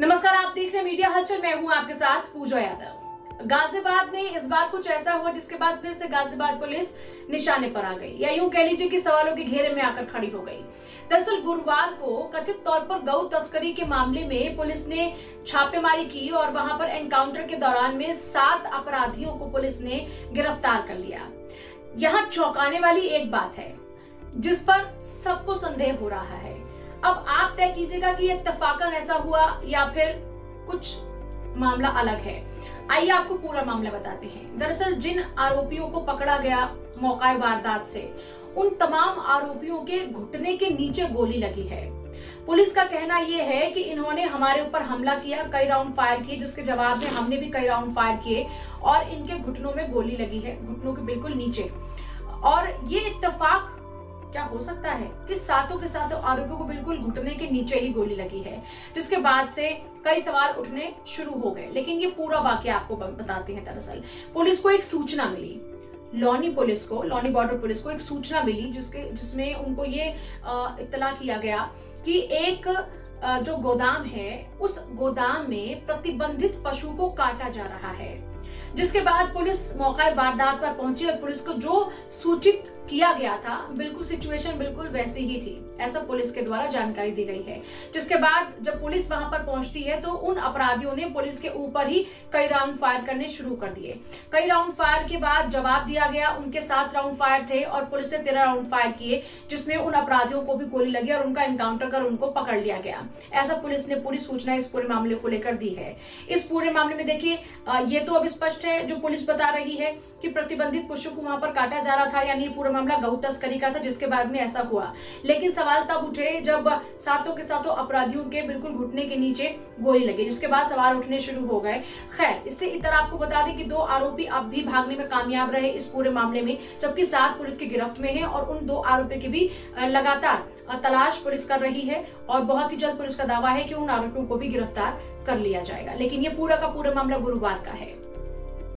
नमस्कार, आप देख रहे मीडिया हलचल। मैं हूँ आपके साथ पूजा यादव। गाजियाबाद में इस बार कुछ ऐसा हुआ जिसके बाद फिर से गाजियाबाद पुलिस निशाने पर आ गई। या यूँ कह लीजिए कि सवालों के घेरे में आकर खड़ी हो गई। दरअसल गुरुवार को कथित तौर पर गौ तस्करी के मामले में पुलिस ने छापेमारी की और वहाँ पर एनकाउंटर के दौरान में सात अपराधियों को पुलिस ने गिरफ़्तार कर लिया। यहाँ चौंकाने वाली एक बात है, जिस पर सबको संदेह हो रहा है। अब आप तय कीजिएगा कि इतफाकन ऐसा हुआ या फिर कुछ मामला अलग है। आइए आपको पूरा मामला बताते हैं। दरअसल जिन आरोपियों को पकड़ा गया मौका वारदात से, उन तमाम आरोपियों के घुटने के नीचे गोली लगी है। पुलिस का कहना यह है कि इन्होंने हमारे ऊपर हमला किया, कई राउंड फायर किए, जिसके जवाब में हमने भी कई राउंड फायर किए और इनके घुटनों में गोली लगी है, घुटनों के बिल्कुल नीचे। और ये इत्तेफाक क्या हो सकता है? कि सातों के सातों आरोपियों को बिल्कुल घुटने के नीचे ही गोली लगी है, जिसके बाद से कई सवाल उठने शुरू हो गए। लेकिन ये पूरा वाक्य आपको बताते हैं दरअसल। पुलिस को एक सूचना मिली। लॉनी पुलिस को, लॉनी बॉर्डर पुलिस को एक सूचना मिली, जिसके, जिसमें उनको ये इतला किया गया कि एक जो गोदाम है, उस गोदाम में प्रतिबंधित पशु को काटा जा रहा है। जिसके बाद पुलिस मौका वारदात पर पहुँची और पुलिस को जो सूचित किया गया था, बिल्कुल सिचुएशन बिल्कुल वैसी ही थी, ऐसा पुलिस के द्वारा जानकारी दी गई है। जिसके बाद जब पुलिस वहाँ पर पहुँचती है तो उन अपराधियों ने पुलिस के ऊपर ही कई राउंड फायर करने शुरू कर दिए। कई राउंड फायर के बाद जवाब दिया गया, उनके सात राउंड फायर थे और पुलिस ने तेरह राउंड फायर किए, जिसमें उन अपराधियों को भी गोली लगी और उनका एनकाउंटर कर उनको पकड़ लिया गया। ऐसा पुलिस ने पूरी सूचना इस पूरे मामले को लेकर दी है। इस पूरे मामले में देखिए ये तो अब स्पष्ट है, जो पुलिस बता रही है कि प्रतिबंधित पशु को वहाँ पर काटा जा रहा था, यानी पूरा मामला गौ तस्करी का था, जिसके बाद में ऐसा हुआ। लेकिन सवाल तब उठे जब सातों के सातों अपराधियों के बिल्कुल घुटने के नीचे गोली लगी, जिसके बाद सवाल उठने शुरू हो गए। खैर, इससे इतर आपको बता दें कि दो आरोपी अब भी भागने में कामयाब रहे इस पूरे मामले में, जबकि सात पुलिस की गिरफ्त में है और उन दो आरोपी की भी लगातार तलाश पुलिस कर रही है और बहुत ही जल्द पुलिस का दावा है कि उन आरोपियों को भी गिरफ़्तार कर लिया जाएगा। लेकिन ये पूरा का पूरा मामला गुरुवार का है।